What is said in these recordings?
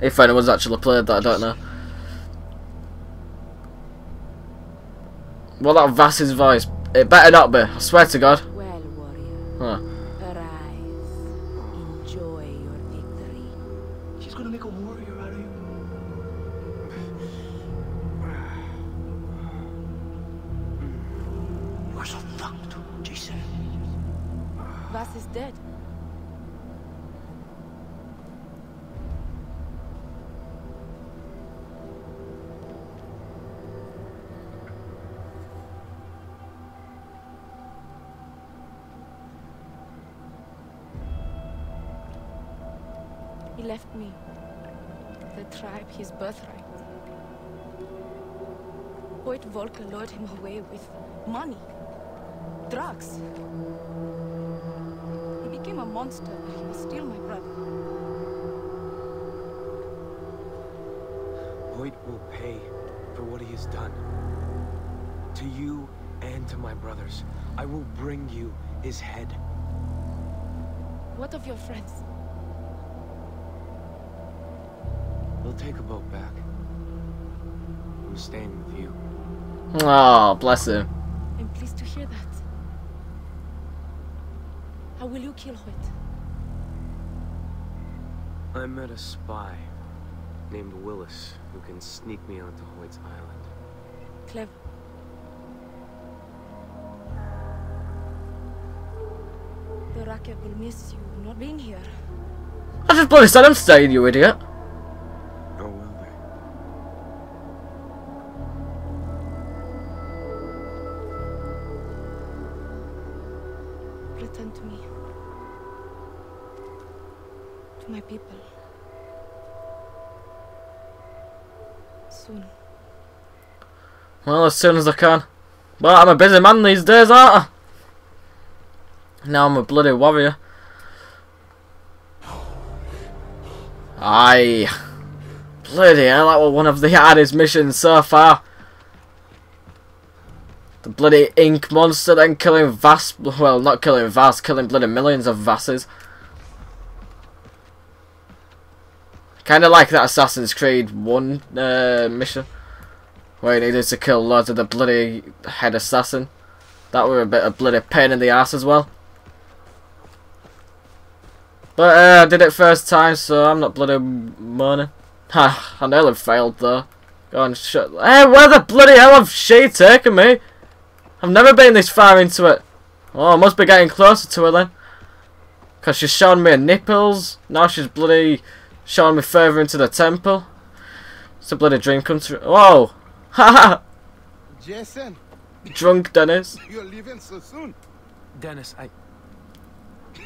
If anyone's actually played that, I don't know. Well, that Vaas's voice. It better not be. I swear to God. Well, warrior, Huh. arise. Enjoy your victory. She's gonna make a warrior out of you. You are so fucked, Jason. Vass is dead. He left me. The tribe, his birthright. Hoyt Volker lured him away with money, drugs. He became a monster, but he was still my brother. Hoyt will pay for what he has done. To you and to my brothers, I will bring you his head. What of your friends? We'll take a boat back. I'm staying with you. Oh, bless him. I'm pleased to hear that. How will you kill Hoyt? I met a spy named Willis who can sneak me onto Hoyt's island. Clever. The Rakyat will miss you not being here. I just bloody said I'm staying, you idiot. To me. To my people. Soon. Well, as soon as I can. But I'm a busy man these days, aren't I? Now I'm a bloody warrior. Aye. Bloody hell, that was one of the hardest missions so far. The bloody ink monster then killing Vaas, well not killing Vaas, killing bloody millions of Vaases. Kinda like that Assassin's Creed 1 uh, mission. Where he needed to kill loads of the bloody head assassin. That were a bit of bloody pain in the ass as well. But uh, I did it first time, so I'm not bloody moaning. Ha, I nearly failed though. Go on, shut. Hey, where the bloody hell have she taken me? I've never been this far into it. Oh, I must be getting closer to her then. Because she's showing me her nipples. Now she's bloody showing me further into the temple. It's a bloody dream come true. Whoa! Haha! Jason, Drunk Dennis. you're leaving so soon. Dennis, I.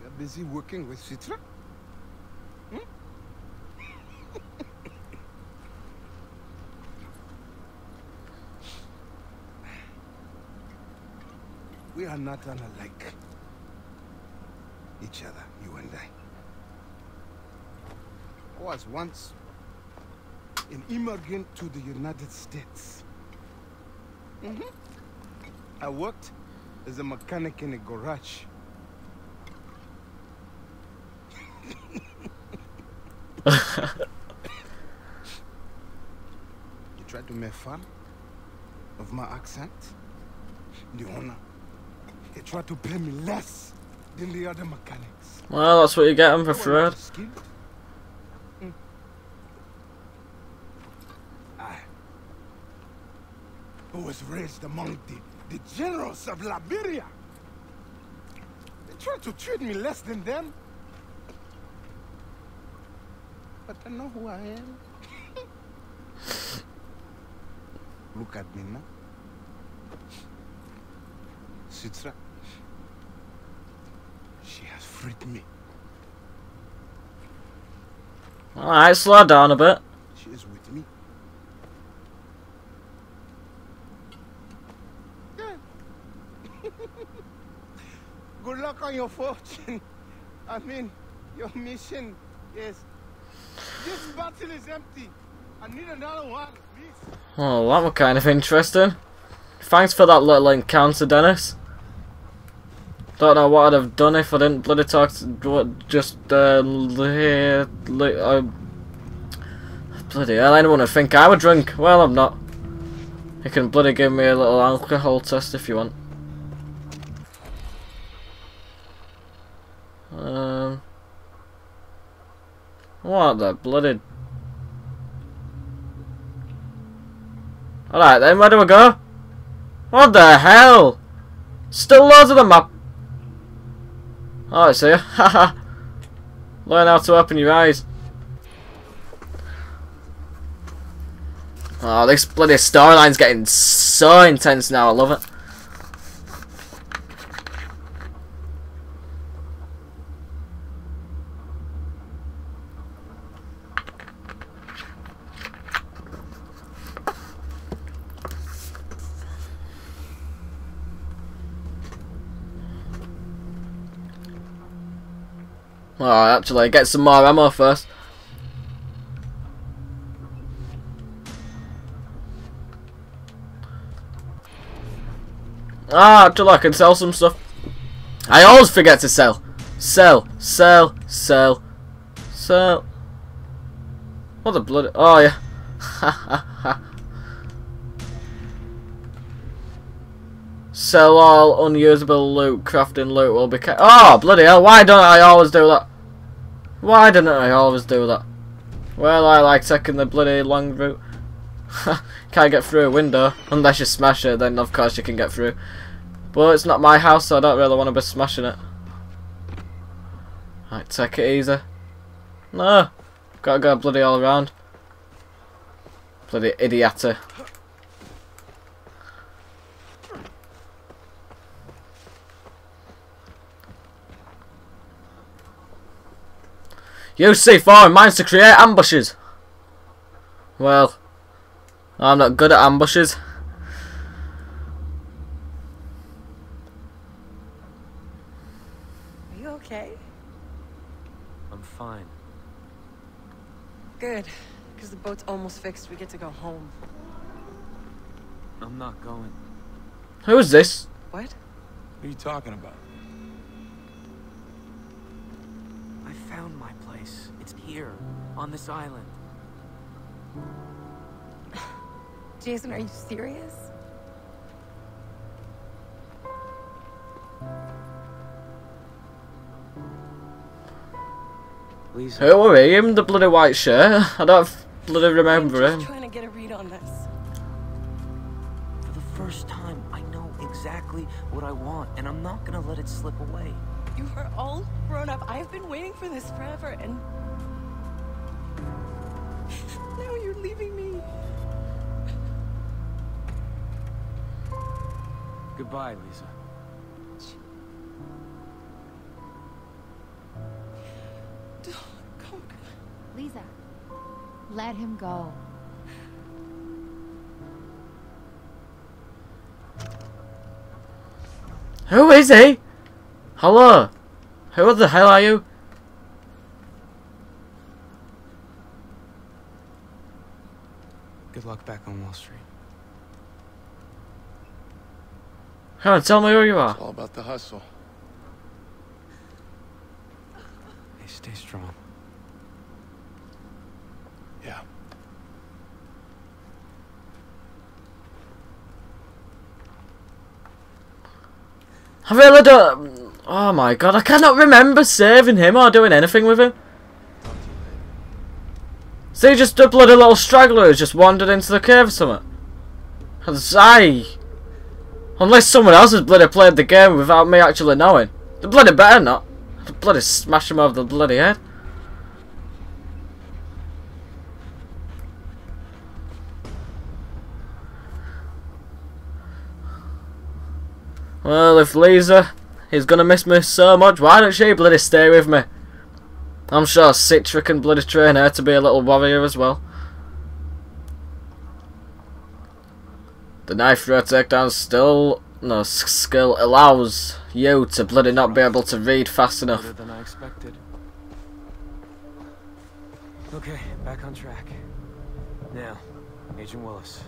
You're busy working with Citra? Are not unlike each other, you and I. I was once an immigrant to the United States. Mhm. I worked as a mechanic in a garage. You tried to make fun of my accent? The owner, he tried to pay me less than the other mechanics. Well, that's what you get him for You are not fraud. skilled. Hmm. I, who was raised among the, the generals of Liberia. They tried to treat me less than them. But I know who I am. Look at me now. Citra. She freed me. Alright, slow down a bit. She is with me. Good luck on your fortune. I mean, your mission is. This bottle is empty. I need another one, please. Oh, that was kind of interesting. Thanks for that little encounter, Dennis. Don't know what I'd have done if I didn't bloody talk to just uh, li- li- uh, bloody hell. Anyone would think I would drink. Well, I'm not. You can bloody give me a little alcohol test if you want. Um, what the bloody? Alright then, where do we go? What the hell? Still loads of the map. Oh, I see. Haha. Learn how to open your eyes. Oh, this bloody storyline's getting so intense now. I love it. Oh, actually, get some more ammo first. Ah, actually, I can sell some stuff. I always forget to sell. Sell, sell, sell, sell. What the bloody... Oh, yeah. Sell all unusable loot. Crafting loot will be... Oh, bloody hell. Why don't I always do that? Why don't I always do that? Well, I like taking the bloody long route. Can't get through a window. Unless you smash it, then of course you can get through. But it's not my house, so I don't really want to be smashing it. Right, take it easy. No. Gotta go bloody all around. Bloody idiota. You C4 and mine's to create ambushes. Well, I'm not good at ambushes. Are you okay? I'm fine. Good. Because the boat's almost fixed. We get to go home. I'm not going. Who is this? What? What are you talking about? I found my place. It's here, on this island. Jason, are you serious? Lisa, Who are he? Him, the bloody white shirt? I don't bloody remember I'm him. trying to get a read on this. for the first time, I know exactly what I want, and I'm not gonna let it slip away. You are all grown up. I've been waiting for this forever, and now you're leaving me. Goodbye, Lisa. Lisa, let him go. Who is he? Hello? Who the hell are you? Good luck back on Wall Street. Come on, tell me who you are. It's all about the hustle. Hey, stay strong. Yeah. I really don't... Oh my god, I cannot remember saving him or doing anything with him. See, just a bloody little straggler who's just wandered into the cave or something. Cause I... Unless someone else has bloody played the game without me actually knowing. The bloody better not. I'd bloody smash him over the bloody head. Well, if Lisa is gonna miss me so much, why don't she bloody stay with me? I'm sure Citra can bloody train her to be a little warrior as well. The knife throw takedown still no skill allows you to bloody not be able to read fast enough. Better than I expected. Okay, back on track. Now, Agent Willis.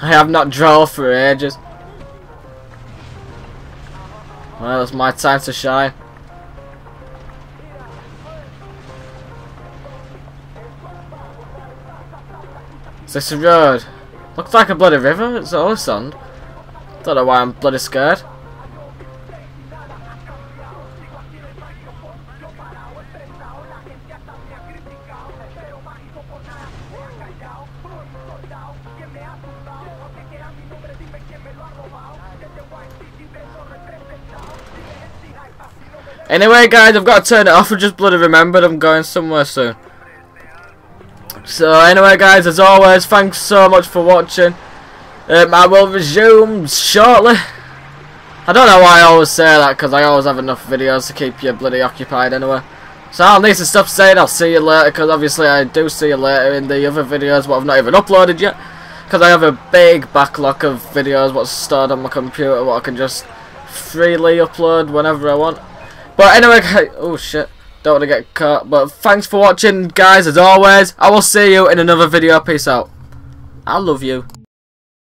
I have not drawn for ages. Well, it's my time to shine. Is this a road? Looks like a bloody river. It's all sand. Don't know why I'm bloody scared. Anyway, guys, I've got to turn it off. I just bloody remembered I'm going somewhere soon. So, anyway, guys, as always, thanks so much for watching. Um, I will resume shortly. I don't know why I always say that, because I always have enough videos to keep you bloody occupied anyway. So I'll need some stuff saying, I'll see you later, because obviously I do see you later in the other videos, what I've not even uploaded yet. Because I have a big backlog of videos what's stored on my computer, what I can just freely upload whenever I want. But anyway, oh shit, don't want to get caught. But thanks for watching, guys, as always. I will see you in another video. Peace out. I love you.